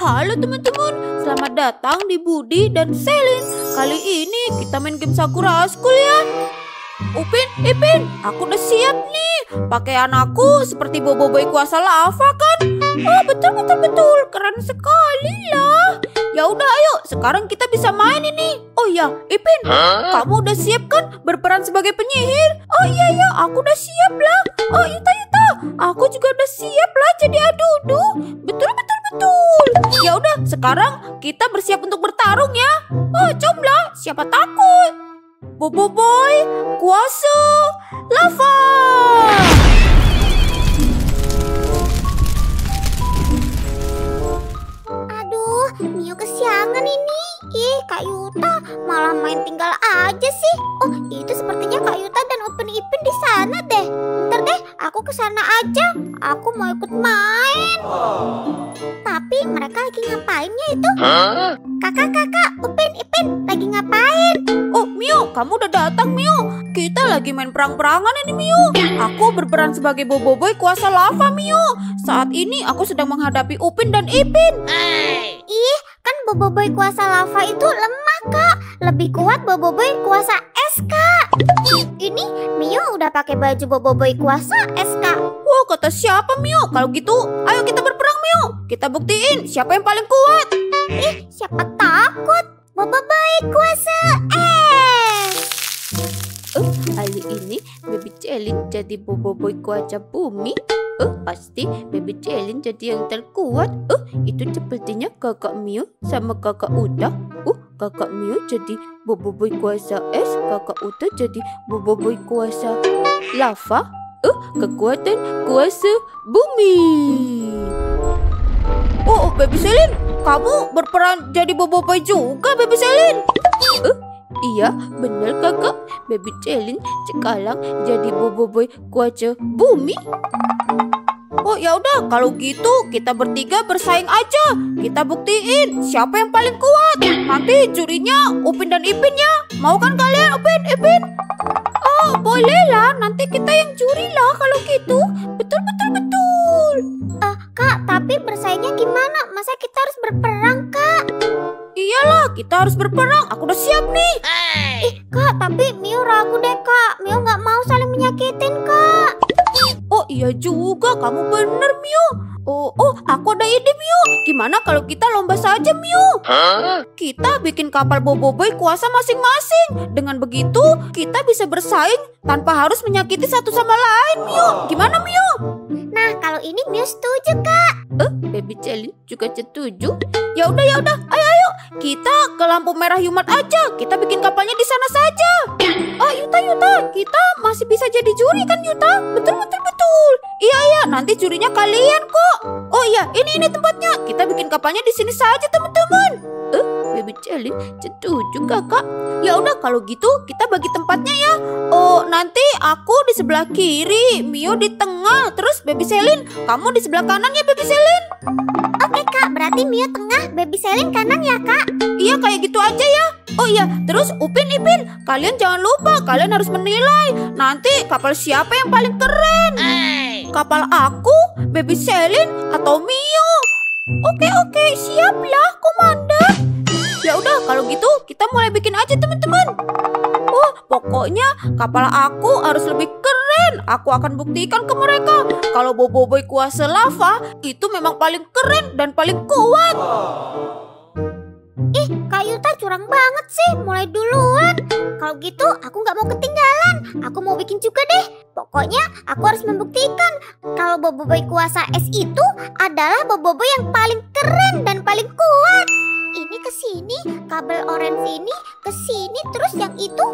Halo teman-teman, selamat datang di Budi dan Selin. Kali ini kita main game Sakura School ya. Upin, Ipin, aku udah siap nih. Pakaian aku seperti boboiboy kuasa lava kan? Oh betul betul betul, keren sekali lah. Ya udah ayo, sekarang kita bisa main ini. Oh ya, Ipin, kamu udah siap kan berperan sebagai penyihir? Oh iya iya, aku udah siap lah. Oh Yuta Yuta, aku juga udah siap lah jadi adudu. Betul betul betul. Ya udah, sekarang kita bersiap untuk bertarung ya. Oh coba, siapa takut? Bobo Boy, kuasa lava. Aduh, Mio kesiangan ini. Ih, Kak Yuta malah main tinggal aja sih. Oh, itu sepertinya Kak Yuta dan Upin Ipin di sana deh. Ntar deh, aku ke sana aja. Aku mau ikut main. Tapi mereka lagi ngapainnya itu? Kakak-kakak, Upin Ipin lagi ngapain? Oh Mio, kamu udah datang Mio. Kita lagi main perang-perangan ini Mio. Aku berperan sebagai Bobo Boy kuasa lava Mio. Saat ini aku sedang menghadapi Upin dan Ipin. Ih, kan Boboiboy kuasa lava itu lemah, Kak. Lebih kuat Boboiboy kuasa es, Kak. Ini Mio udah pakai baju Boboiboy kuasa es, Kak. Wah kata siapa Mio? Kalau gitu ayo kita berperang Mio. Kita buktiin siapa yang paling kuat. Ih, siapa takut? Boboiboy kuasa es. Eh, kali ini Baby Celin jadi Bobo Boy kuaca bumi. Eh, pasti Baby Celin jadi yang terkuat. Eh, itu sepertinya kakak Mio sama kakak Uta. Uh, kakak Mio jadi Bobo Boy kuasa es, kakak Uta jadi Bobo Boy kuasa lava. Eh, kekuatan kuasa bumi. Oh, Baby Selin, kamu berperan jadi Bobo Boy juga, Baby Selin. Eh, Iya, benar kakak. Baby Celin sekarang jadi Bobo Boy kuaca bumi. Oh ya udah, kalau gitu kita bertiga bersaing aja. Kita buktiin siapa yang paling kuat. Nanti jurinya Upin dan Ipin ya. Mau kan kalian Upin, Ipin? Oh boleh lah, nanti kita yang juri lah kalau gitu. Betul betul betul. Eh, Kak, tapi bersaingnya gimana? Masa kita harus berperang, Kak? Iyalah, kita harus berperang. Aku udah siap nih. Ih, Kak, tapi Mio ragu deh, Kak. Mio nggak mau saling menyakitin, Kak. Oh iya juga, kamu bener Mio. Oh, oh, aku ada ide Mio. Gimana kalau kita lomba saja Mio? Kita bikin kapal Boboiboy kuasa masing-masing. Dengan begitu, kita bisa bersaing tanpa harus menyakiti satu sama lain Mio. Gimana Mio? Nah, kalau ini Mio setuju, Kak. Eh, Baby Celin juga setuju. Ya udah ya udah, ayo ayo. Kita ke lampu merah Yumat aja. Kita bikin kapalnya di sana saja. Oh Yuta Yuta, kita masih bisa jadi juri kan Yuta? Betul betul betul. Iya iya, nanti jurinya kalian kok. Oh iya, ini ini tempatnya. Kita bikin kapalnya di sini saja teman-teman. Eh, Baby Celin setuju kakak. Ya udah kalau gitu kita bagi tempatnya ya. Oh nanti aku di sebelah kiri, Mio di tengah, terus Baby Selin kamu di sebelah kanan ya Baby Selin. Oke, Kak. Berarti Mio tengah, Baby Selin kanan ya, Kak? Iya kayak gitu aja ya. Oh iya, terus Upin Ipin, kalian jangan lupa kalian harus menilai nanti kapal siapa yang paling keren. Kapal aku, Baby Selin atau Mio? Oke oke, siaplah komandan. Ya udah kalau gitu kita mulai bikin aja teman-teman. Oh, pokoknya kapal aku harus lebih keren. Aku akan buktikan ke mereka kalau Boboiboy kuasa lava itu memang paling keren dan paling kuat. Ih, Kak Yuta curang banget sih. Mulai duluan. Kalau gitu, aku nggak mau ketinggalan. Aku mau bikin juga deh. Pokoknya, aku harus membuktikan kalau Boboiboy kuasa es itu adalah Boboiboy yang paling keren dan paling kuat. Ini ke sini, kabel orange ini ke sini, terus yang itu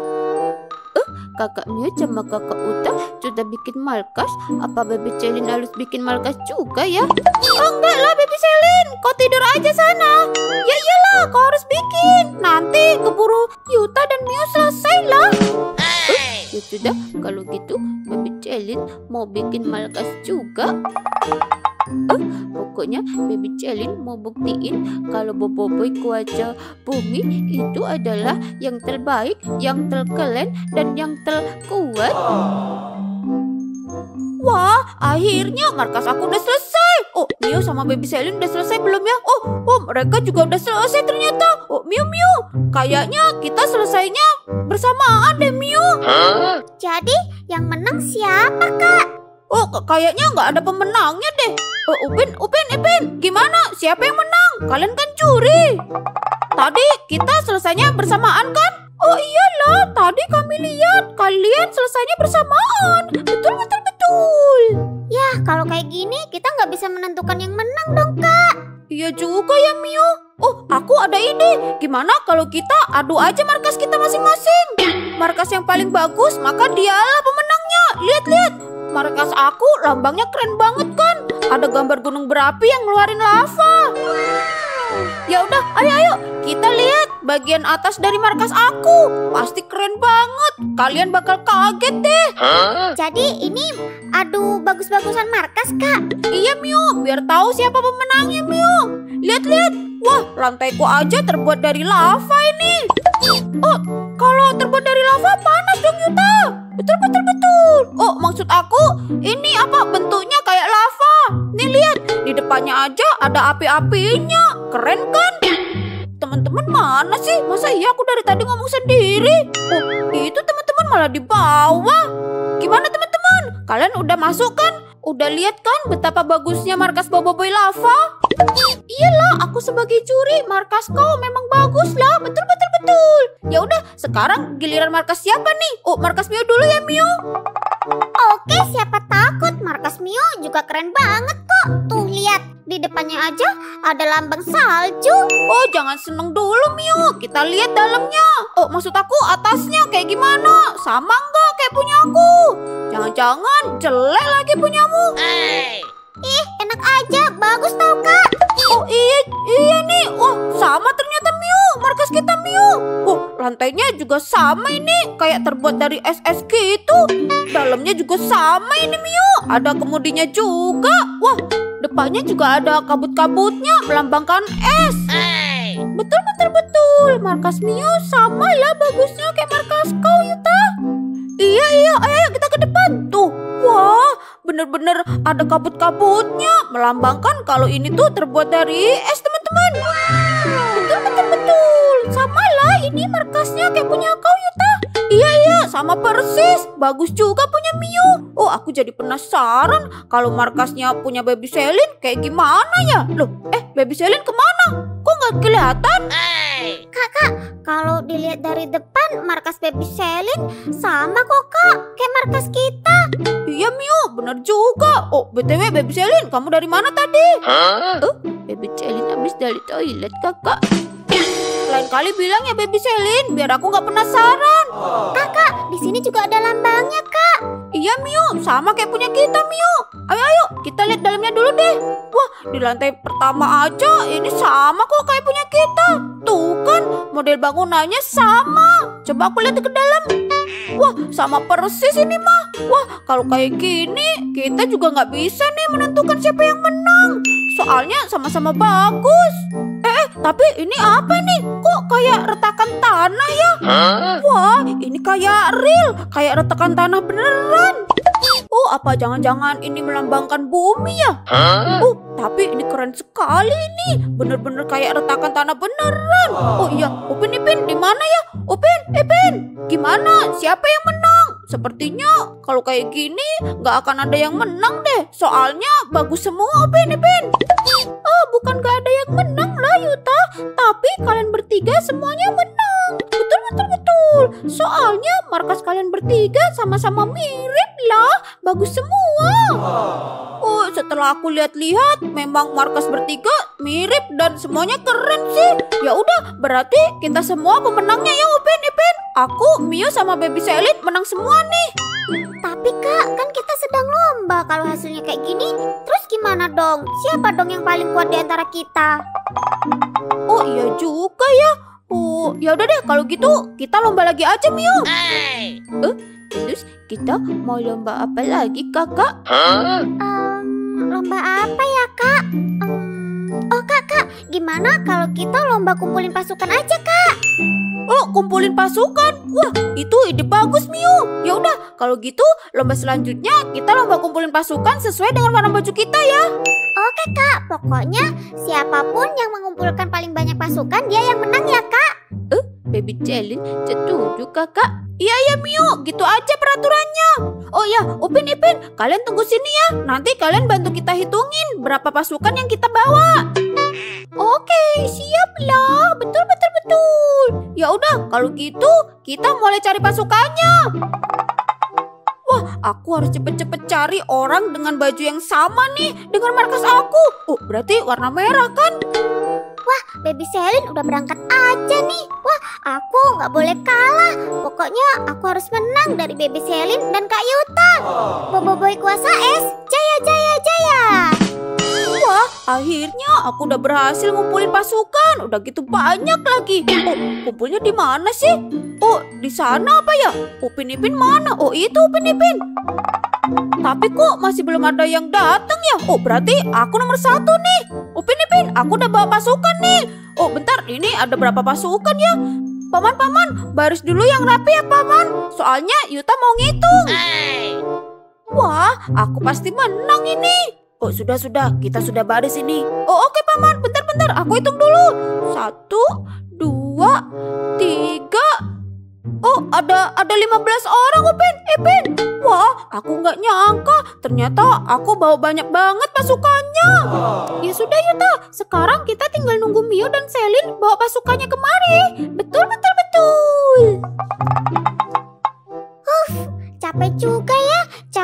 Kakak Mio sama kakak Uta sudah bikin markas. Apa Baby Celin harus bikin markas juga ya? Oh enggak lah Baby Celin, kau tidur aja sana. Ya iyalah, kau harus bikin. Nanti keburu Yuta dan Mio selesai lah. Eh, ya sudah, kalau gitu Baby Celin mau bikin markas juga. Eh, pokoknya Baby Celin mau buktiin kalau Boboiboy kuaca bumi itu adalah yang terbaik, yang terkeren, dan yang terkuat. Wah, akhirnya markas aku udah selesai. Oh, Mio sama Baby Selin udah selesai belum ya? Oh, oh mereka juga udah selesai ternyata. Oh, Mio Mio, kayaknya kita selesainya bersamaan deh Mio. Jadi yang menang siapa kak? Oh, kayaknya nggak ada pemenangnya deh. Oh, Upin, Upin, Upin, gimana? Siapa yang menang? Kalian kan curi. Tadi kita selesainya bersamaan kan? Oh iyalah, tadi kami lihat kalian selesainya bersamaan. Betul, betul, betul. Ya, kalau kayak gini kita nggak bisa menentukan yang menang dong, Kak. Iya juga ya, Mio. Oh, aku ada ide. Gimana kalau kita adu aja markas kita masing-masing? Markas yang paling bagus, maka dialah pemenangnya. Lihat-lihat, markas aku lambangnya keren banget kan? Ada gambar gunung berapi yang ngeluarin lava. Ya udah, ayo ayo kita lihat bagian atas dari markas aku. Pasti keren banget. Kalian bakal kaget deh. Jadi ini adu bagus-bagusan markas, Kak. Iya, Mio, biar tahu siapa pemenangnya, Mio. Lihat-lihat. Wah, lantaiku aja terbuat dari lava ini. Oh, kalau terbuat dari lava panas dong, Yuta. Betul, betul, betul. Oh, maksud aku ini apa bentuknya kayak lava. Nih lihat, di depannya aja ada api-apinya. Keren kan? Teman-teman mana sih? Masa iya aku dari tadi ngomong sendiri? Oh, itu teman-teman malah di bawah. Gimana teman-teman? Kalian udah masuk kan? Udah lihat kan betapa bagusnya markas Boboiboy Lava? Iyalah, aku sebagai juri, markas kau memang bagus lah. Betul betul betul. Ya udah, sekarang giliran markas siapa nih? Oh, markas Mio dulu ya, Mio. Oke, siapa takut? Markas Mio juga keren banget kok. Tuh lihat, di depannya aja ada lambang salju. Oh, jangan seneng dulu, Mio. Kita lihat dalamnya. Oh, maksud aku atasnya kayak gimana? Sama nggak kayak punya aku? Jangan-jangan jelek lagi punyamu. Ih, enak aja. Bagus tau, Kak. Oh iya, iya nih. Wah, sama ternyata Mio. Markas kita Mio. Oh, lantainya juga sama ini. Kayak terbuat dari SS gitu. Dalamnya juga sama ini Mio. Ada kemudinya juga. Wah, depannya juga ada kabut-kabutnya melambangkan es. Betul, betul, betul. Markas Mio sama lah bagusnya kayak markas kau, Yuta. Iya, iya. Ayo, kita ke depan. Tuh, wah, bener-bener ada kabut-kabutnya. Melambangkan kalau ini tuh terbuat dari es, teman-teman. Betul, betul, betul. Sama lah, ini markasnya kayak punya kau, Yuta. Iya, iya, sama persis. Bagus juga punya Mio. Oh, aku jadi penasaran kalau markasnya punya Baby Selin kayak gimana ya? Loh, eh, Baby Selin ke mana? Kok nggak kelihatan? Kakak, kalau dilihat dari depan markas Baby Selin sama kok, Kak. Kayak markas kita. Iya, Mio, bener juga. Oh, BTW Baby Selin, kamu dari mana tadi? Oh, Baby Selin habis dari toilet, kakak. Lain kali bilang ya Baby Selin, biar aku nggak penasaran. Kakak, di sini juga ada lambangnya, Kak. Iya Mio, sama kayak punya kita Mio. Ayo ayo, kita lihat dalamnya dulu deh. Wah, di lantai pertama aja ini sama kok kayak punya kita. Tuh kan, model bangunannya sama. Coba aku lihat ke dalam. Wah, sama persis ini mah. Wah, kalau kayak gini, kita juga nggak bisa nih menentukan siapa yang menang. Soalnya sama-sama bagus. Eh, tapi ini apa nih? Kok kayak retakan tanah ya? Wah, ini kayak real, kayak retakan tanah beneran. Oh, apa jangan-jangan ini melambangkan bumi ya? Oh, tapi ini keren sekali ini. Bener-bener kayak retakan tanah beneran. Oh iya, Upin Ipin di mana ya? Upin, Ipin, gimana? Siapa yang menang? Sepertinya kalau kayak gini nggak akan ada yang menang deh. Soalnya bagus semua Upin Ipin. Oh, bukan gak ada yang menang lah Yuta. Tapi kalian bertiga semuanya menang. Betul, betul, betul. Soalnya markas kalian bertiga sama-sama mirip lah. Bagus semua. Oh, setelah aku lihat-lihat, memang markas bertiga mirip dan semuanya keren sih. Ya udah, berarti kita semua pemenangnya ya Upin Ipin. Aku, Mio sama Baby Selin menang semua nih. Tapi kak, kan kita sedang lomba. Kalau hasilnya kayak gini, terus gimana dong? Siapa dong yang paling kuat di antara kita? Oh iya juga ya. Oh, ya udah deh kalau gitu kita lomba lagi aja Mio. Eh, terus kita mau lomba apa lagi kakak? Em, lomba apa ya kak? Em, oh kak, kak, gimana kalau kita lomba kumpulin pasukan aja kak? Oh, kumpulin pasukan. Wah, itu ide bagus, Miu. Ya udah, kalau gitu lomba selanjutnya kita lomba kumpulin pasukan sesuai dengan warna baju kita ya. Oke kak, pokoknya siapa pun yang mengumpulkan paling banyak pasukan dia yang menang ya kak. Baby Celin setuju kakak. Iya ya Miu, gitu aja peraturannya. Oh ya, Upin Ipin, kalian tunggu sini ya. Nanti kalian bantu kita hitungin berapa pasukan yang kita bawa. Oke, siap lah. Betul betul betul. Ya udah, kalau gitu kita mulai cari pasukannya. Wah, aku harus cepet-cepet cari orang dengan baju yang sama nih dengan markas aku. Oh, berarti warna merah kan? Baby Selin udah berangkat aja nih. Wah, aku nggak boleh kalah. Pokoknya aku harus menang dari Baby Selin dan Kak Yuta. Boboiboy kuasa es, jaya jaya jaya. Wah, akhirnya aku udah berhasil ngumpulin pasukan. Udah gitu banyak lagi. Oh, kumpulnya di mana sih? Oh, di sana apa ya? Upin Ipin mana? Oh, itu Upin Ipin. Tapi kok masih belum ada yang datang ya? Oh, berarti aku nomor satu nih. Upin Ipin, aku udah bawa pasukan nih. Oh, bentar, ini ada berapa pasukan ya? Paman, paman, baris dulu yang rapi ya, paman. Soalnya Yuta mau ngitung. Wah, aku pasti menang ini. Oh, sudah, sudah. Kita sudah baris ini. Oh, oke, paman. Bentar, bentar. Aku hitung dulu. Satu, dua, tiga. Oh, ada ada 15 orang, Upin. Ipin. Wah, aku nggak nyangka. Ternyata aku bawa banyak banget pasukannya. Ya sudah, Yuta. Sekarang kita tinggal nunggu Mio dan Selin bawa pasukannya kemari. Betul, betul, betul. Capek juga ya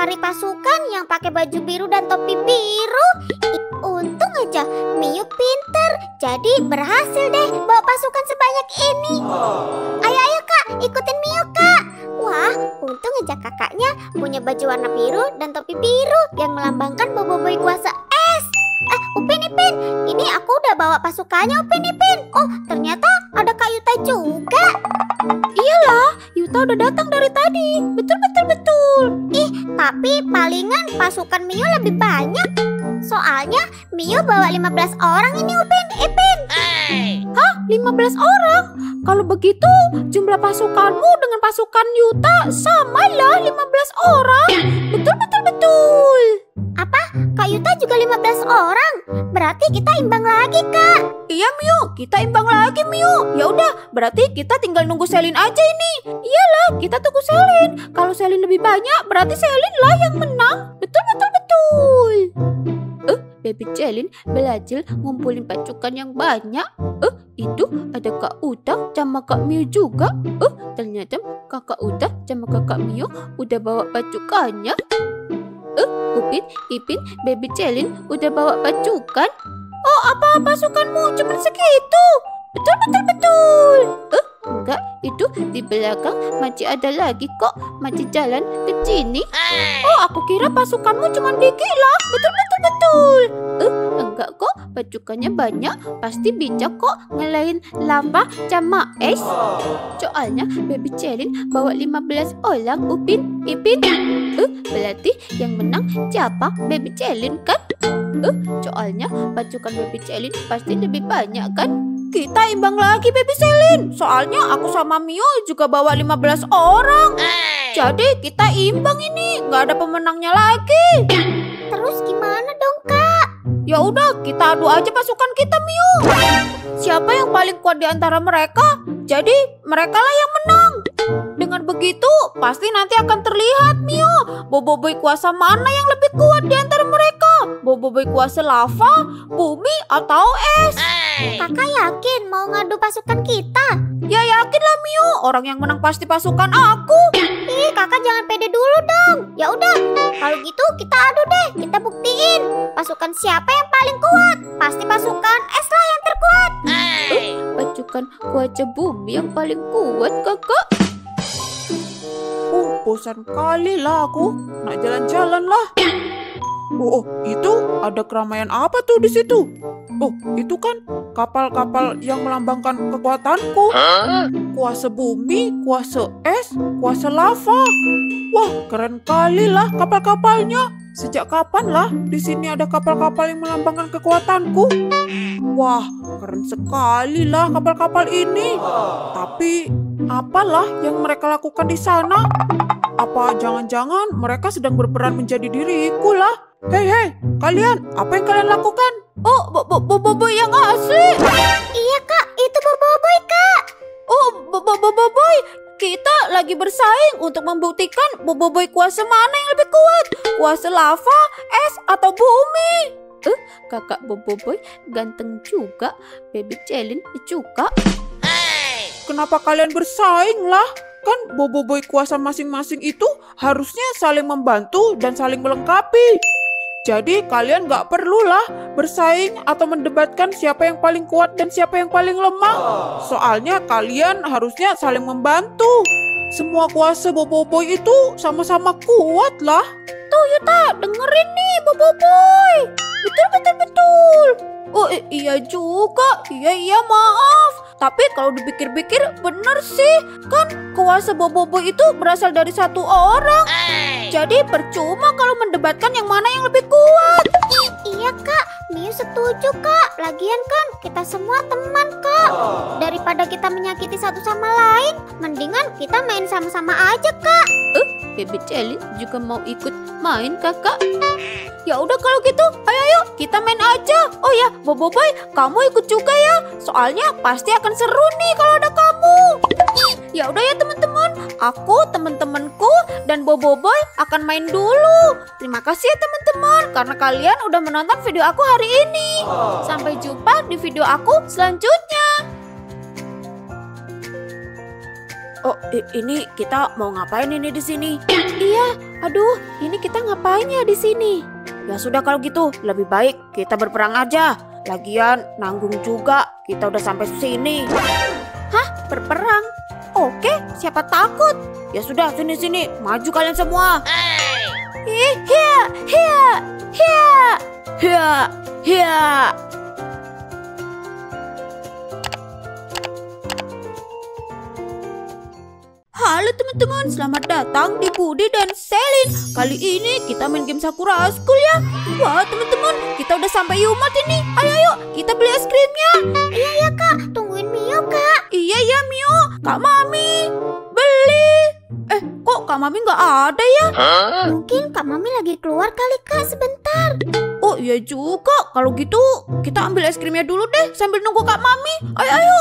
cari pasukan yang pakai baju biru dan topi biru. Untung aja Miu pinter, jadi berhasil deh bawa pasukan sebanyak ini. Ayo ayo kak, ikutin Miu kak. Wah, untung aja kakaknya punya baju warna biru dan topi biru yang melambangkan boboiboy kuasa es. Eh, Upin Ipin, ini aku udah bawa pasukannya Upin Ipin. Oh, ternyata ada Kak Yuta juga. Yuta udah datang dari tadi. Betul, betul, betul. Tapi palingan pasukan Mio lebih banyak. Soalnya Mio bawa 15 orang ini Upin Ipin. 15 orang. Kalau begitu, jumlah pasukanmu dengan pasukan Yuta samalah 15 orang. Betul, betul, betul. Kak Yuta juga 15 orang. Berarti kita imbang lagi, Kak. Iya, Miu. Kita imbang lagi, Miu. Ya udah, berarti kita tinggal nunggu Selin aja ini. Iyalah, kita tunggu Selin. Kalau Selin lebih banyak, berarti Selin lah yang menang. Betul, betul, betul. Eh, Baby Selin belajar ngumpulin pasukan yang banyak. Eh, itu ada Kak Uta sama Kak Miu juga. Eh, ternyata Kakak Uta sama Kakak Miu udah bawa pasukannya. Eh, Upin, Ipin, Baby Celin udah bawa pasukan? Oh, apa pasukanmu cuma segitu? Betul, betul, betul. Eh, enggak, itu di belakang masih ada lagi kok. Masih jalan ke sini. Oh, aku kira pasukanmu cuma dikit lah. Betul, betul, betul. Eh, enggak kok. Pasukannya banyak. Pasti bisa kok ngelain lava sama es. Soalnya Baby Celin bawa 15 orang Upin, Ipin. Eh, berarti yang menang siapa? Baby Celin kan? Eh, soalnya pasukan Baby Celin pasti lebih banyak kan? Kita imbang lagi Baby Celin. Soalnya aku sama Mio juga bawa 15 orang. Jadi kita imbang ini, nggak ada pemenangnya lagi. Terus gimana dong, Kak? Ya udah, kita adu aja pasukan kita, Mio. Siapa yang paling kuat di antara mereka? Jadi mereka lah yang menang. Dengan begitu, pasti nanti akan terlihat, Mio. Boboiboy kuasa mana yang lebih kuat di antara mereka? Boboiboy kuasa lava, bumi, atau es? Kakak yakin mau ngadu pasukan kita? Ya yakinlah Mio, orang yang menang pasti pasukan aku. Ih, kakak jangan pede dulu dong. Ya udah, kalau gitu kita adu deh. Kita buktiin pasukan siapa yang paling kuat. Pasti pasukan es lah yang terkuat. Pasukan kuaca bumi yang paling kuat, kakak. Oh, bosan kali lah aku. Nak jalan-jalan lah. Oh, oh, itu ada keramaian apa tuh di situ? Oh, itu kan kapal-kapal yang melambangkan kekuatanku. Kuasa bumi, kuasa es, kuasa lava. Wah, keren kali lah kapal-kapalnya. Sejak kapan lah di sini ada kapal-kapal yang melambangkan kekuatanku? Wah, Keren sekali lah kapal-kapal ini. Tapi apalah yang mereka lakukan di sana? Apa jangan-jangan mereka sedang berperan menjadi diriku lah? Hei hei, kalian, apa yang kalian lakukan? Oh, bo bo bo bo- boy yang asli. Iya kak, itu Boboiboy kak. Oh, bo bo bo bo- boy. Kita lagi bersaing untuk membuktikan Boboiboy kuasa mana yang lebih kuat. Kuasa lava, es, atau bumi. Eh, kakak Boboiboy ganteng juga. Baby Celin juga. Kenapa kalian bersaing lah? Kan boboiboy kuasa masing-masing itu harusnya saling membantu dan saling melengkapi. Jadi kalian gak perlulah bersaing atau mendebatkan siapa yang paling kuat dan siapa yang paling lemah. Soalnya kalian harusnya saling membantu. Semua kuasa boboiboy itu sama-sama kuat lah. Toyota, dengerin nih Boboiboy. Betul, betul, betul. Oh i- iya juga, iya iya maaf. Tapi kalau dipikir-pikir bener sih, kan kuasa Boboiboy itu berasal dari satu orang. Jadi percuma kalau mendebatkan yang mana yang lebih kuat. Iya kak, Miu setuju kak. Lagian kan kita semua teman kak. Daripada kita menyakiti satu sama lain, mendingan kita main sama-sama aja kak. Baby Celin juga mau ikut main kakak. Ya udah kalau gitu, ayo ayo kita main aja. Oh ya, Boboiboy, kamu ikut juga ya. Soalnya pasti akan seru nih kalau ada kamu. Ya udah ya teman-teman, aku, teman-temanku, dan Boboiboy akan main dulu. Terima kasih ya teman-teman karena kalian udah menonton video aku hari ini. Sampai jumpa di video aku selanjutnya. Oh, ini kita mau ngapain ini di sini? iya, aduh, ini kita ngapain ya di sini? Ya sudah kalau gitu, lebih baik kita berperang aja. Lagian nanggung juga, kita udah sampai sini. Hah, berperang? Oke, siapa takut? Ya sudah, sini-sini, maju kalian semua. Ih, Hia, hia, hia, hia, Halo teman-teman, selamat datang di Budi dan Selin. Kali ini kita main game Sakura School ya. Wah teman-teman, kita udah sampai Yumat ini. Ayo ayo, kita beli es krimnya. Iya ya kak, tungguin Miu kak. Iya ya Mio, Kak Mami, Kak Mami nggak ada ya? Mungkin kak Mami lagi keluar kali kak sebentar. Oh iya juga, kalau gitu kita ambil es krimnya dulu deh sambil nunggu Kak Mami. Ayo ayo.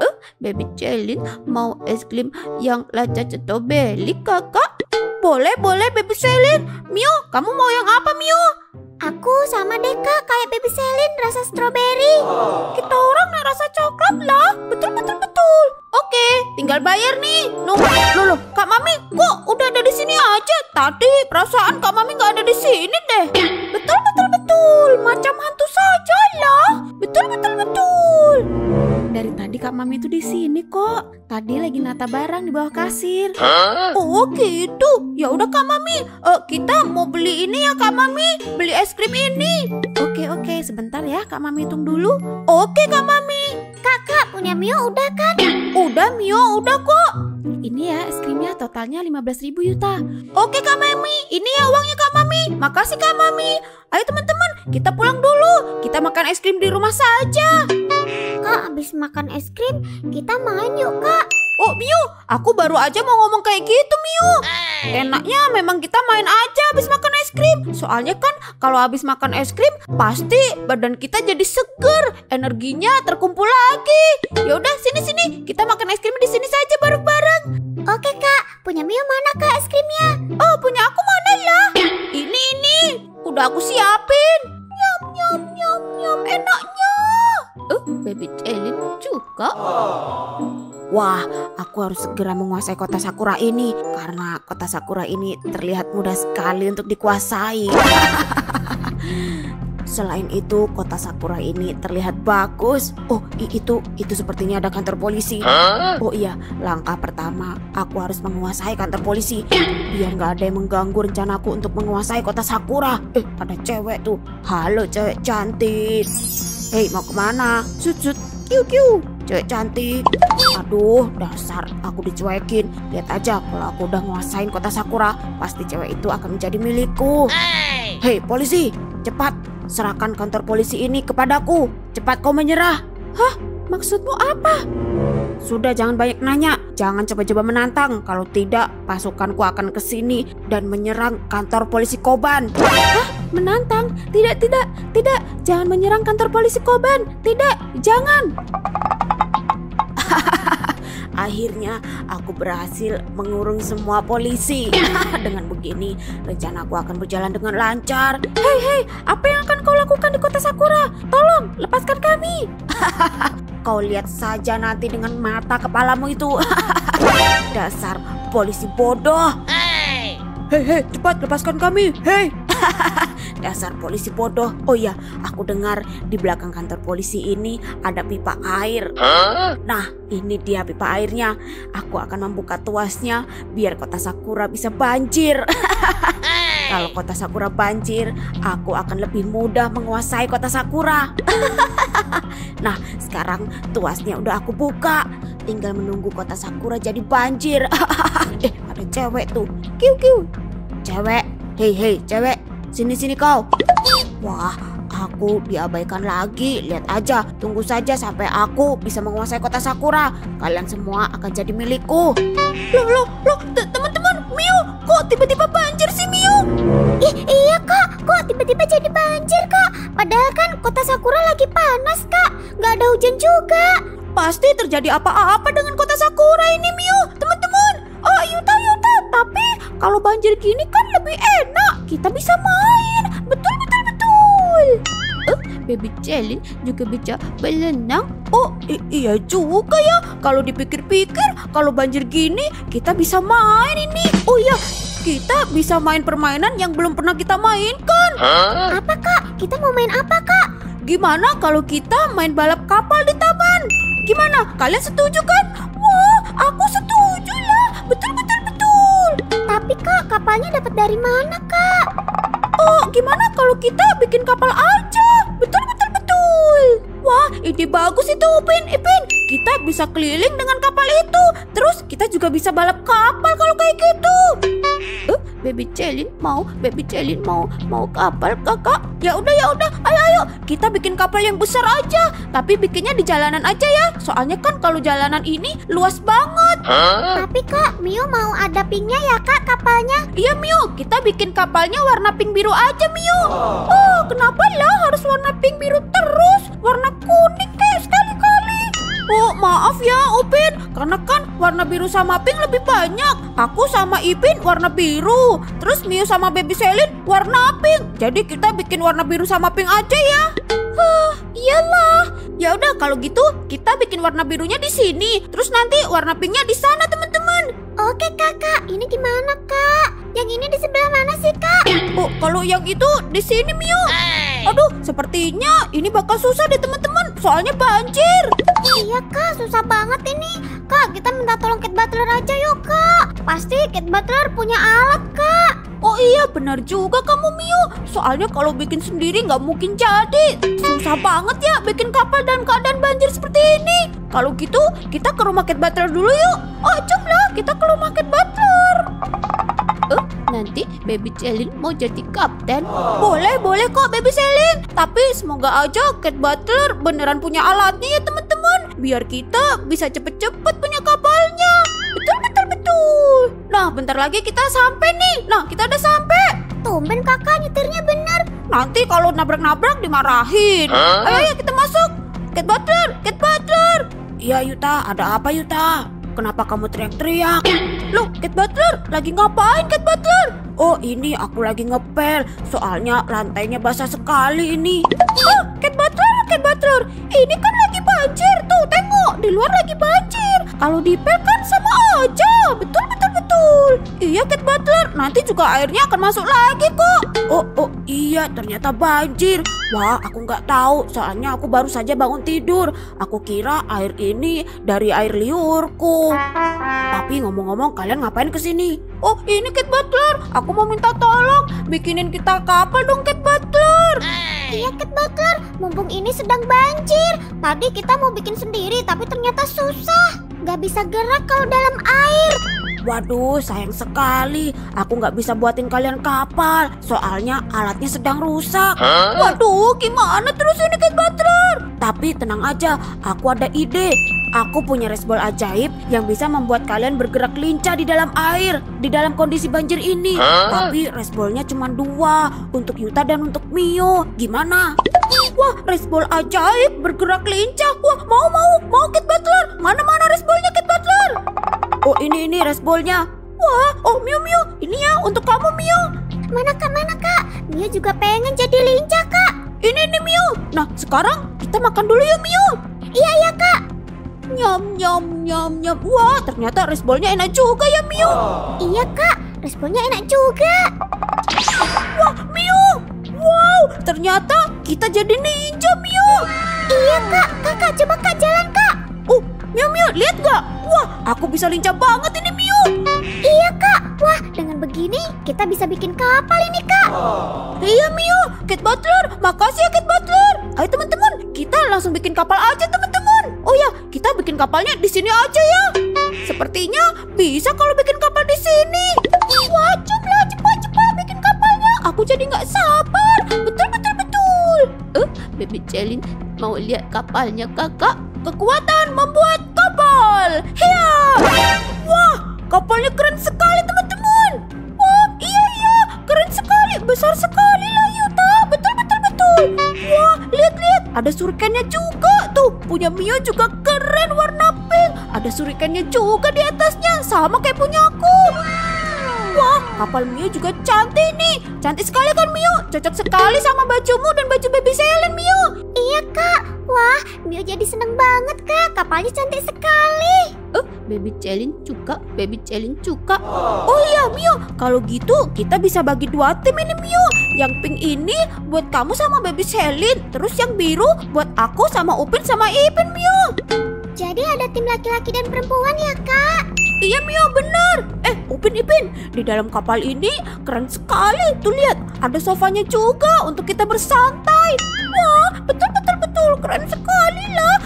Eh, Baby Celin mau es krim yang laca cetobeli kakak? Boleh, boleh Baby Celin. Mio, kamu mau yang apa Mio? Aku sama deh kak, kayak baby Selin rasa stroberi. Kita orang rasa coklat lah. Betul, betul, betul. Oke, tinggal bayar nih. Nunggu, loh, loh, Kak Mami kok udah ada di sini aja? Tadi perasaan Kak Mami nggak ada di sini deh. Betul, betul, betul. Macam hantu saja lah. Betul, betul, betul. Dari tadi Kak Mami itu di sini kok. Tadi lagi nata barang di bawah kasir. Oh gitu. Ya udah Kak Mami, Eh, kita mau beli ini ya Kak Mami, beli es krim ini. Oke oke, sebentar ya Kak Mami hitung dulu. Oke Kak Mami. Kakak punya Miu udah kan? Udah Mio, udah kok. Ini ya es krimnya totalnya 15.000 Yuta. Oke Kak Mami, ini ya uangnya Kak Mami. Makasih Kak Mami. Ayo teman-teman, kita pulang dulu. Kita makan es krim di rumah saja. Kak abis makan es krim, kita main yuk kak. Oh Mio, aku baru aja mau ngomong kayak gitu Mio. Enaknya memang kita main aja habis makan es krim. Soalnya kan kalau habis makan es krim pasti badan kita jadi seger, energinya terkumpul lagi. Ya udah sini sini, kita makan es krim di sini saja bareng-bareng. Oke kak, punya Miu mana kak es krimnya? Oh punya aku mana lah? Ini ini, udah aku siapin. Nyam nyam nyam nyam enaknya. Eh, baby Celin juga. Wah, aku harus segera menguasai kota Sakura ini karena kota Sakura ini terlihat mudah sekali untuk dikuasai. Selain itu, kota Sakura ini terlihat bagus. Oh, itu itu sepertinya ada kantor polisi. Oh iya, langkah pertama aku harus menguasai kantor polisi biar nggak ada yang mengganggu rencanaku untuk menguasai kota Sakura. Eh, ada cewek tuh. Halo, cewek cantik. Hei, mau ke mana? Sut, sut, kiu, kiu. Cewek cantik. Aduh, dasar aku dicuekin. Lihat aja kalau aku udah nguasain kota Sakura, pasti cewek itu akan menjadi milikku. Hei, polisi, cepat serahkan kantor polisi ini kepadaku. Cepat kau menyerah. Maksudmu apa? Sudah jangan banyak nanya, jangan coba-coba menantang. Kalau tidak, pasukanku akan ke sini dan menyerang kantor polisi Koban. Hah? Menantang? Tidak, tidak, tidak. Jangan menyerang kantor polisi Koban. Tidak, jangan. Akhirnya aku berhasil mengurung semua polisi. dengan begini, rencanaku akan berjalan dengan lancar. Hei, hei, apa yang akan kau lakukan di kota Sakura? Tolong, lepaskan kami. kau lihat saja nanti dengan mata kepalamu itu. Dasar polisi bodoh. Hei, hei, cepat lepaskan kami. Hei. Dasar polisi bodoh. Oh ya, aku dengar di belakang kantor polisi ini ada pipa air. Nah, ini dia pipa airnya. Aku akan membuka tuasnya biar kota Sakura bisa banjir. Kalau kota Sakura banjir, aku akan lebih mudah menguasai kota Sakura. nah, sekarang tuasnya udah aku buka. Tinggal menunggu kota Sakura jadi banjir. eh, ada cewek tuh. Kiu kiu. Cewek, hei hei, cewek, sini sini kau. Wah, aku diabaikan lagi. Lihat aja, tunggu saja sampai aku bisa menguasai kota Sakura. Kalian semua akan jadi milikku. Loh, loh, loh, Mio, kok tiba-tiba banjir sih Mio? Ih, iya kak, kok tiba-tiba jadi banjir kak? Padahal kan kota Sakura lagi panas kak, nggak ada hujan juga. Pasti terjadi apa-apa dengan kota Sakura ini, Mio. Teman-teman, oh Yuta, Yuta. Tapi kalau banjir gini kan lebih enak. Kita bisa main. Betul, betul, betul. Baby Celin juga bisa berenang. Oh, i- iya juga ya. Kalau dipikir-pikir, kalau banjir gini, kita bisa main ini. Oh iya, kita bisa main permainan yang belum pernah kita mainkan. Apa kak? Kita mau main apa kak? Gimana kalau kita main balap kapal di taman? Gimana? Kalian setuju kan? Wah, aku setuju lah. Betul, betul, betul. Tapi kak, kapalnya dapat dari mana kak? Oh, gimana kalau kita bikin kapal aja? Wah, ide bagus itu, Upin. Ipin, kita bisa keliling dengan kapal itu. Terus kita juga bisa balap kapal kalau kayak gitu. Eh, Baby Celin mau, Baby Celin mau, mau kapal kakak? Ya udah, ya udah. Ayo, ayo. Kita bikin kapal yang besar aja. Tapi bikinnya di jalanan aja ya. Soalnya kan kalau jalanan ini luas banget. Tapi kak, Mio mau ada pinknya ya kak kapalnya? Iya Mio, kita bikin kapalnya warna pink biru aja Mio. Oh, kenapa lah harus warna pink biru terus? Warna kuning kayak sekali-kali. Oh, maaf ya Upin, karena kan warna biru sama pink lebih banyak. Aku sama Ipin warna biru, terus Mio sama Baby Selin warna pink. Jadi kita bikin warna biru sama pink aja ya. Hah, iyalah. Ya udah kalau gitu kita bikin warna birunya di sini, terus nanti warna pinknya di sana teman-teman. Oke kakak, ini gimana kak? Yang ini di sebelah mana sih kak? Oh, kalau yang itu di sini Mio. Aduh, sepertinya ini bakal susah deh teman-teman. Soalnya banjir. Iya kak, susah banget ini. Kak, kita minta tolong Kit Butler aja yuk kak. Pasti Kit Butler punya alat kak. Oh iya, benar juga kamu Mio. Soalnya kalau bikin sendiri nggak mungkin jadi. Susah banget ya bikin kapal dalam keadaan banjir seperti ini. Kalau gitu, kita ke rumah Cat Butler dulu yuk. Oh, lah, kita ke rumah Cat Butler. Eh, nanti Baby Celine mau jadi kapten? Boleh, boleh kok Baby Celine. Tapi semoga aja Cat Butler beneran punya alatnya ya teman-teman. Biar kita bisa cepet-cepet punya kapalnya. Nah, bentar lagi kita sampai nih. Nah, kita udah sampai. Tumben kakak nyetirnya bener. Nanti kalau nabrak-nabrak dimarahin. Ayo, ayo kita masuk. Cat Butler, Cat Butler. Iya Yuta, ada apa Yuta? Kenapa kamu teriak-teriak? Loh, Cat Butler, lagi ngapain Cat Butler? Oh, ini aku lagi ngepel. Soalnya lantainya basah sekali ini. Oh, Cat Butler, Cat Butler. Ini kan lagi banjir tuh, tengok. Di luar lagi banjir. Kalau dipel kan sama aja. Betul, betul, betul. Iya, Cat Butler. Nanti juga airnya akan masuk lagi kok. Oh, oh, iya ternyata banjir. Wah, aku nggak tahu. Soalnya aku baru saja bangun tidur. Aku kira air ini dari air liurku. Tapi ngomong-ngomong, kalian ngapain ke sini? Oh, ini Cat Butler. Aku mau minta tolong bikinin kita kapal dong, Cat Butler. Iya Kit Butler, mumpung ini sedang banjir. Tadi kita mau bikin sendiri tapi ternyata susah. Gak bisa gerak kalau dalam air. Waduh, sayang sekali. Aku nggak bisa buatin kalian kapal. Soalnya alatnya sedang rusak. Waduh, gimana terus ini Kate Butler? Tapi tenang aja, aku ada ide. Aku punya resbol ajaib yang bisa membuat kalian bergerak lincah di dalam air, di dalam kondisi banjir ini. Tapi resbolnya cuma dua, untuk Yuta dan untuk Mio. Gimana? Wah, resbol ajaib bergerak lincah. Wah, mau mau mau Kate Butler. Mana mana resbolnya Kate Butler? Oh, ini ini resbolnya. Wah, oh Mio Mio, ini ya untuk kamu Mio. Mana kak, mana kak? Mio juga pengen jadi lincah kak. Ini nih Mio. Nah, sekarang kita makan dulu ya Mio. Iya iya kak. Nyam nyam nyam nyam. Wah, ternyata resbolnya enak juga ya Mio. Iya kak. Responnya enak juga. Wah, Mio. Wow, ternyata kita jadi ninja Mio. Iya kak. Kakak coba kak jalan Uh, Mio Mio, lihat gak? Wah, aku bisa lincah banget ini Mio. Iya kak. Wah dengan begini kita bisa bikin kapal ini kak. Iya Mio, Kate Butler, makasih ya Kate Butler. Ayo teman-teman, kita langsung bikin kapal aja teman-teman. Oh ya, kita bikin kapalnya di sini aja ya. Sepertinya bisa kalau bikin kapal di sini. Wah, lah cepat-cepat bikin kapalnya. Aku jadi nggak sabar. Betul betul betul. Eh, Baby Celin mau lihat kapalnya kakak. Kekuatan membuat kapal. Hiya! Wah, kapalnya keren sekali teman-teman. Wah, iya iya, keren sekali, besar sekali lah Yuta. Betul betul betul. Wah, lihat-lihat, ada surikannya juga tuh. Punya Mio juga keren warna pink. Ada surikannya juga di atasnya, sama kayak punya aku. Wah, kapal Mio juga cantik nih. Cantik sekali kan Mio? Cocok sekali sama bajumu dan baju baby Selen Mio. Wah Mio jadi seneng banget kak. Kapalnya cantik sekali. Eh, baby Celin juga, baby Celin juga. Oh iya Mio, kalau gitu kita bisa bagi dua tim ini Mio. Yang pink ini buat kamu sama baby Selin, terus yang biru buat aku sama Upin sama Ipin Mio. Jadi ada tim laki-laki dan perempuan ya kak? Iya Mio bener. Eh Upin Ipin, di dalam kapal ini keren sekali. Tuh lihat, ada sofanya juga untuk kita bersantai. Wah, betul betul betul keren sekali lah.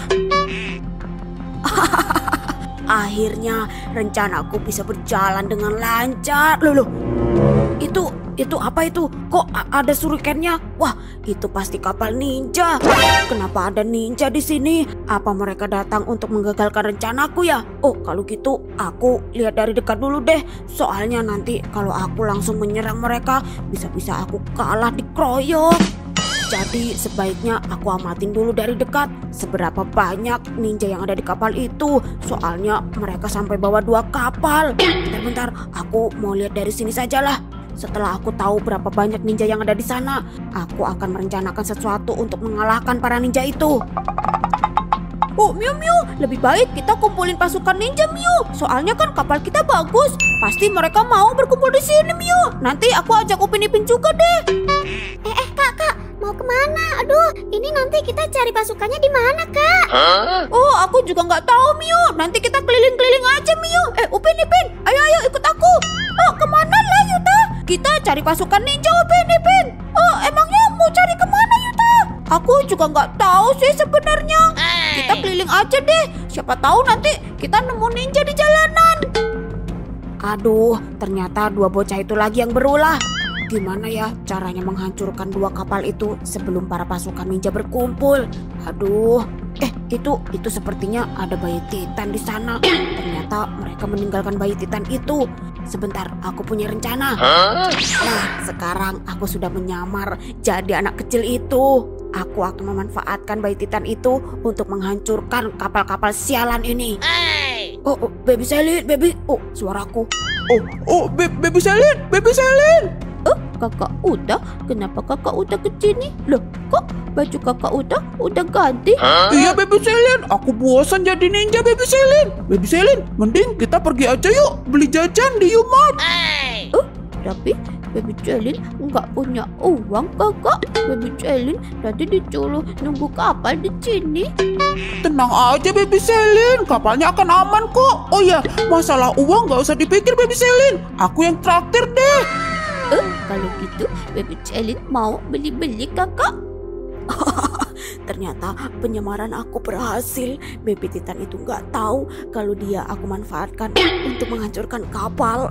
Akhirnya rencanaku bisa berjalan dengan lancar. Loh, loh. Itu itu apa itu? Kok ada surikennya? Wah, itu pasti kapal ninja. Kenapa ada ninja di sini? Apa mereka datang untuk menggagalkan rencanaku ya? Oh, kalau gitu aku lihat dari dekat dulu deh. Soalnya nanti kalau aku langsung menyerang mereka, bisa-bisa aku kalah dikeroyok. Jadi sebaiknya aku amatin dulu dari dekat seberapa banyak ninja yang ada di kapal itu. Soalnya mereka sampai bawa dua kapal. Bentar-bentar, aku mau lihat dari sini sajalah. Setelah aku tahu berapa banyak ninja yang ada di sana, aku akan merencanakan sesuatu untuk mengalahkan para ninja itu. Oh, Miu Miu, lebih baik kita kumpulin pasukan ninja Miu. Soalnya kan kapal kita bagus. Pasti mereka mau berkumpul di sini Miu. Nanti aku ajak Upin Ipin juga deh. Eh eh kak kak mau ke mana? Aduh ini nanti kita cari pasukannya di mana kak? Oh, aku juga nggak tahu Miu. Nanti kita keliling-keliling aja Miu. Eh, Upin Ipin, ayo ayo ikut aku. Oh, ke mana lah Yuta? Kita cari pasukan ninja Upin Ipin. Oh, emangnya mau cari ke mana Yuta? Aku juga nggak tahu sih sebenarnya. Kita keliling aja deh. Siapa tahu nanti kita nemu ninja di jalanan. Aduh, ternyata dua bocah itu lagi yang berulah. Gimana ya caranya menghancurkan dua kapal itu sebelum para pasukan ninja berkumpul? Aduh, eh itu itu sepertinya ada bayi titan di sana. Ternyata mereka meninggalkan bayi titan itu. Sebentar, aku punya rencana. Nah, sekarang aku sudah menyamar jadi anak kecil itu. Aku akan memanfaatkan bayi titan itu untuk menghancurkan kapal-kapal sialan ini. Oh, oh, baby Selin, baby. Oh, suaraku. Oh, oh, baby Selin, baby Selin. Kakak udah? Kenapa kakak udah ke sini? Loh, kok baju kakak udah udah ganti? Iya, baby Selin. Aku bosan jadi ninja, baby Selin. Baby Selin, mending kita pergi aja yuk beli jajan di Yumart. Tapi Baby Celin nggak punya uang kakak. Baby Celin tadi disuruh nunggu kapal di sini. Tenang aja, baby Selin. Kapalnya akan aman kok. Oh ya, masalah uang nggak usah dipikir, baby Selin. Aku yang traktir deh. Eh, kalau gitu Baby Celin mau beli-beli kakak. ternyata penyamaran aku berhasil. Baby Titan itu nggak tahu kalau dia aku manfaatkan untuk menghancurkan kapal.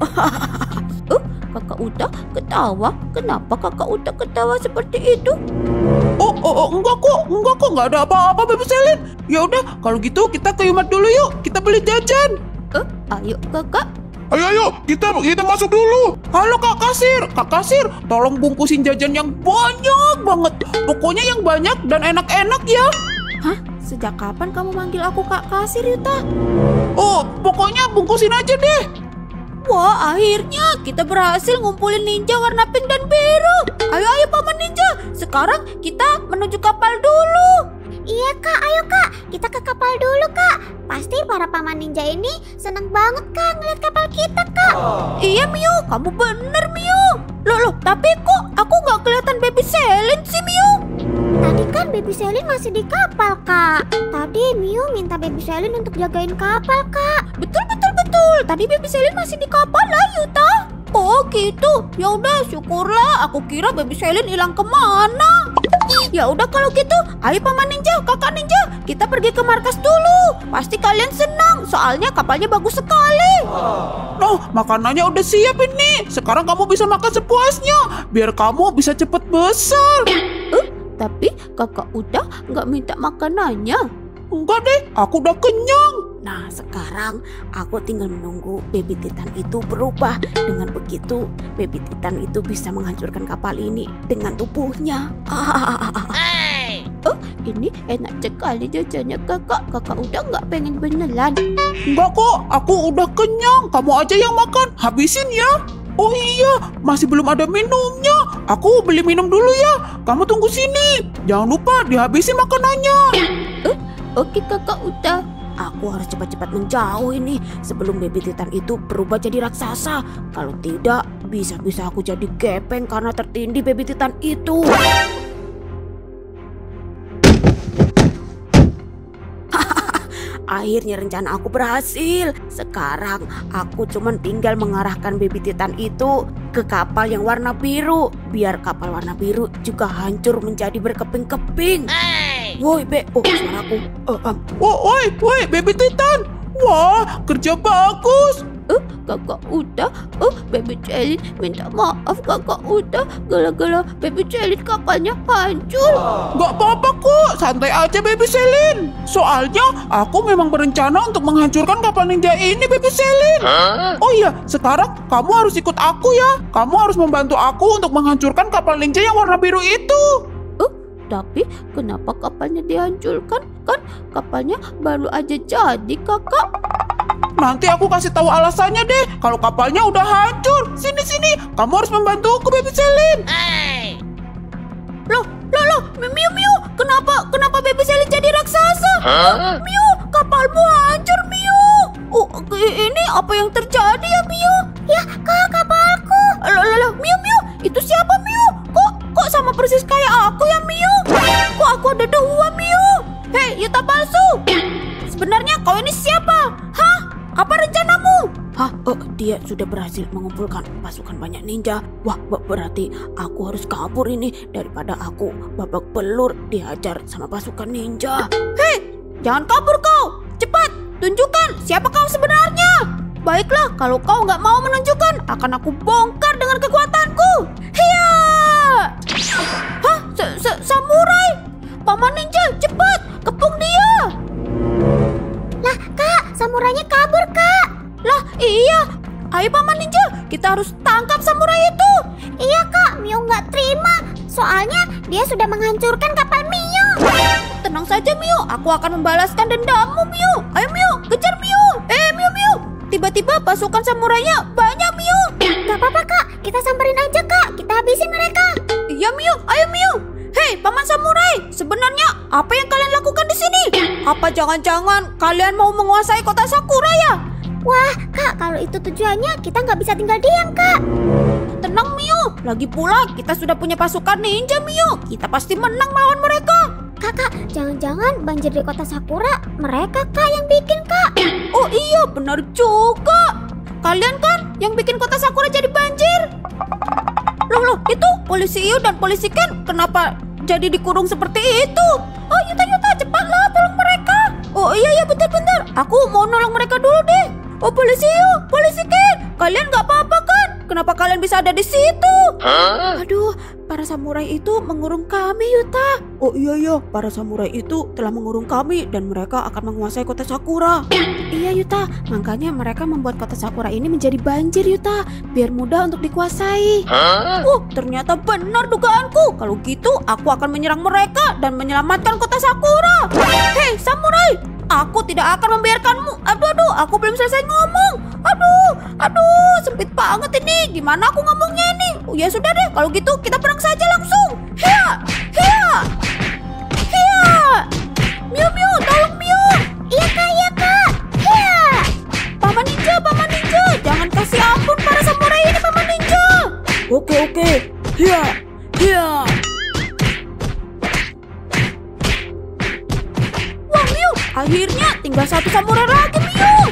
uh, kakak Uta ketawa. Kenapa kakak Uta ketawa seperti itu? Oh, oh, oh, enggak kok, enggak kok, enggak ada apa-apa, Baby Selin. Ya udah, kalau gitu kita ke Yumat dulu yuk. Kita beli jajan. Eh, ayo kakak. Ayo ayo kita kita masuk dulu. Halo Kak Kasir, Kak Kasir, tolong bungkusin jajan yang banyak banget. Pokoknya yang banyak dan enak-enak ya. Sejak kapan kamu manggil aku kak kasir Yuta? Oh, pokoknya bungkusin aja deh. Wah, akhirnya kita berhasil ngumpulin ninja warna pink dan biru. Ayo, ayo paman ninja. Sekarang kita menuju kapal dulu. Iya kak, ayo kak, kita ke kapal dulu kak. Pasti para paman ninja ini seneng banget kak ngeliat kapal kita kak. Iya Mio, kamu bener Mio. Loh, loh, tapi kok aku nggak kelihatan baby Selin sih Mio? Tadi kan baby Selin masih di kapal kak. Tadi Miu minta baby Selin untuk jagain kapal kak. Betul, betul, betul. Tadi baby Selin masih di kapal lah Yuta. Oh gitu. Ya udah, syukurlah. Aku kira baby Selin hilang ke mana. Ya udah kalau gitu, ayo paman ninja, kakak ninja, kita pergi ke markas dulu. Pasti kalian senang, soalnya kapalnya bagus sekali. Noh, makanannya udah siap ini. Sekarang kamu bisa makan sepuasnya, biar kamu bisa cepet besar. Tapi kakak udah nggak minta makanannya. Enggak deh, aku udah kenyang. Nah sekarang aku tinggal menunggu baby titan itu berubah. Dengan begitu baby titan itu bisa menghancurkan kapal ini dengan tubuhnya. Oh ini enak sekali jajannya kakak. Kakak udah nggak pengen beneran. Enggak kok, aku udah kenyang. Kamu aja yang makan, habisin ya. Oh iya, masih belum ada minumnya. Aku beli minum dulu ya. Kamu tunggu sini. Jangan lupa dihabisin makanannya. Oke kakak udah. Aku harus cepat-cepat menjauh ini sebelum baby titan itu berubah jadi raksasa. Kalau tidak, bisa-bisa aku jadi gepeng karena tertindih baby titan itu. Akhirnya rencana aku berhasil. Sekarang aku cuman tinggal mengarahkan baby titan itu ke kapal yang warna biru. Biar kapal warna biru juga hancur menjadi berkeping-keping. Woi, Be. Oh, suaraku. Eh, em, Oh, oi, woi, baby titan. Wah, kerja bagus. Eh, kakak udah, oh baby Celin minta maaf kakak udah gara-gara baby Celin kapalnya hancur. Gak apa-apa kok, santai aja baby Selin. Soalnya aku memang berencana untuk menghancurkan kapal ninja ini baby Selin. Oh iya, sekarang kamu harus ikut aku ya. Kamu harus membantu aku untuk menghancurkan kapal ninja yang warna biru itu. Tapi kenapa kapalnya dihancurkan? Kan kapalnya baru aja jadi kakak. Nanti aku kasih tahu alasannya deh. Kalau kapalnya udah hancur. Sini sini, kamu harus membantuku baby Selin. Loh, loh, loh, Miu Miu, kenapa kenapa baby Selin jadi raksasa? Miu, kapalmu hancur Miu. Oh, ini apa yang terjadi ya Miu? Ya kak, kapalku. Loh, loh, loh, Miu Miu, itu siapa Miu? Kok kok sama persis kayak aku ya Miu? Kok aku ada dua Miu? Hei, Yuta palsu. Sebenarnya kau ini siapa? Hah? Apa rencanamu? Hah? Oh, dia sudah berhasil mengumpulkan pasukan banyak ninja. Wah, be- berarti aku harus kabur ini daripada aku babak belur dihajar sama pasukan ninja. Hei, jangan kabur kau. Cepat, tunjukkan siapa kau sebenarnya. Baiklah, kalau kau nggak mau menunjukkan, akan aku bongkar dengan kekuatanku. Hiya! Hah? Samurai? Paman ninja, iya. Ayo paman ninja, kita harus tangkap samurai itu. Iya kak, Miu nggak terima. Soalnya dia sudah menghancurkan kapal Miu. Tenang saja Mio, aku akan membalaskan dendammu Mio. Ayo Mio, kejar Mio. Eh Mio Mio. Tiba-tiba pasukan samurainya banyak Mio. Gak apa-apa kak, kita samperin aja kak. Kita habisin mereka. Iya Mio, ayo Mio. Hei paman samurai, sebenarnya apa yang kalian lakukan di sini? Apa jangan-jangan kalian mau menguasai kota Sakura ya? Wah kak, kalau itu tujuannya kita nggak bisa tinggal diam kak. Tenang Mio, lagi pula kita sudah punya pasukan ninja Mio. Kita pasti menang melawan mereka. Kakak, jangan-jangan banjir di kota Sakura mereka kak yang bikin kak. Oh iya, benar juga. Kalian kan yang bikin kota Sakura jadi banjir. Loh, loh, itu polisi Iyo dan polisi Ken kenapa jadi dikurung seperti itu? Oh Yuta Yuta cepatlah tolong mereka. Oh iya iya bentar-bentar. Aku mau nolong mereka dulu deh. Oh polisi yuk, polisi Ken. Kalian nggak apa-apa kan? Kenapa kalian bisa ada di situ? Aduh, para samurai itu mengurung kami Yuta. Oh iya iya, para samurai itu telah mengurung kami dan mereka akan menguasai kota Sakura. Iya Yuta, makanya mereka membuat kota Sakura ini menjadi banjir Yuta, biar mudah untuk dikuasai. Oh, ternyata benar dugaanku. Kalau gitu, aku akan menyerang mereka dan menyelamatkan kota Sakura. Hei, samurai, aku tidak akan membiarkanmu. Aduh, aduh, aku belum selesai ngomong. Aduh, aduh, sempit banget ini. Gimana aku ngomongnya ini? Oh, ya sudah deh, kalau gitu kita perang saja langsung. Hia, hia, hia. Miu, miu, tolong miu. Iya kak, iya kak. Iya. Paman Ninja, Paman Ninja, jangan kasih ampun para samurai ini, Paman Ninja. Oke oke, hiya, hiya. Akhirnya tinggal satu samurai lagi, Miu.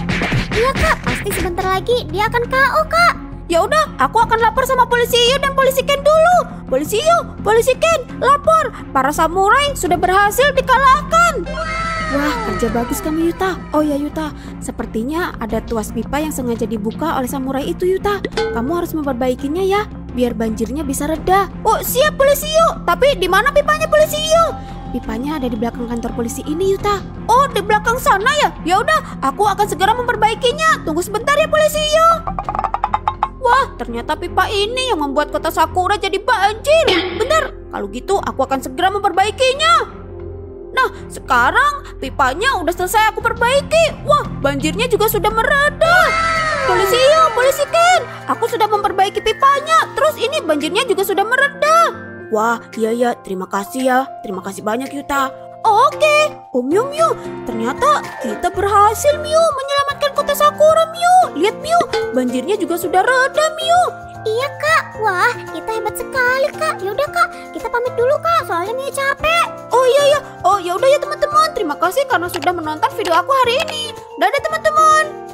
Iya kak, pasti sebentar lagi dia akan KO kak. Ya udah, aku akan lapor sama polisi Yu dan polisi Ken dulu. Polisi Yu, polisi Ken, lapor. Para samurai sudah berhasil dikalahkan. Wah, kerja bagus kamu Yuta. Oh ya Yuta, sepertinya ada tuas pipa yang sengaja dibuka oleh samurai itu Yuta. Kamu harus memperbaikinya ya, biar banjirnya bisa reda. Oh siap polisi Yu. Tapi di mana pipanya polisi Yu? Pipanya ada di belakang kantor polisi ini Yuta. Oh di belakang sana ya? Ya udah, aku akan segera memperbaikinya. Tunggu sebentar ya polisi Yu. Wah, ternyata pipa ini yang membuat kota Sakura jadi banjir. Benar, kalau gitu aku akan segera memperbaikinya. Nah, sekarang pipanya udah selesai aku perbaiki. Wah, banjirnya juga sudah mereda. Polisi yo, polisi Ken. Aku sudah memperbaiki pipanya. Terus ini banjirnya juga sudah mereda. Wah, iya ya, terima kasih ya. Terima kasih banyak Yuta. Oke, Oh Miu Miu, ternyata kita berhasil Miu menyelamatkan kota Sakura Miu. Lihat Miu, banjirnya juga sudah reda Miu. Iya kak, wah kita hebat sekali kak. Yaudah kak, kita pamit dulu kak, soalnya Mia capek. Oh iya ya, oh ya udah ya teman-teman. Terima kasih karena sudah menonton video aku hari ini. Dadah teman-teman.